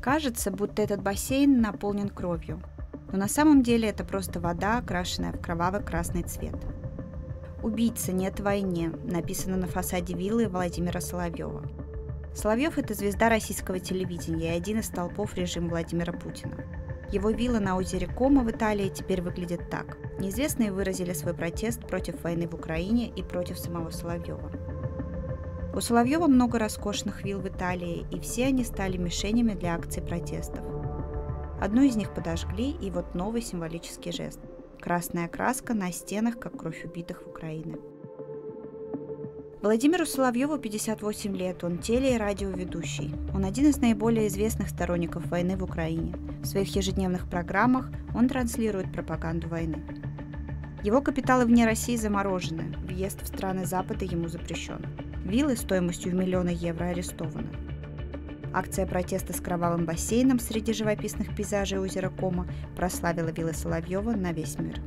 Кажется, будто этот бассейн наполнен кровью. Но на самом деле это просто вода, окрашенная в кровавый красный цвет. «Убийца, нет войне» написано на фасаде виллы Владимира Соловьева. Соловьев – это звезда российского телевидения и один из столпов режима Владимира Путина. Его вилла на озере Кома в Италии теперь выглядит так. Неизвестные выразили свой протест против войны в Украине и против самого Соловьева. У Соловьева много роскошных вилл в Италии, и все они стали мишенями для акций протестов. Одну из них подожгли, и вот новый символический жест. Красная краска на стенах, как кровь убитых в Украине. Владимиру Соловьеву 58 лет, он теле- и радиоведущий. Он один из наиболее известных сторонников войны в Украине. В своих ежедневных программах он транслирует пропаганду войны. Его капиталы вне России заморожены, въезд в страны Запада ему запрещен. Виллы стоимостью в миллионы евро арестованы. Акция протеста с кровавым бассейном среди живописных пейзажей озера Кома прославила виллы Соловьева на весь мир.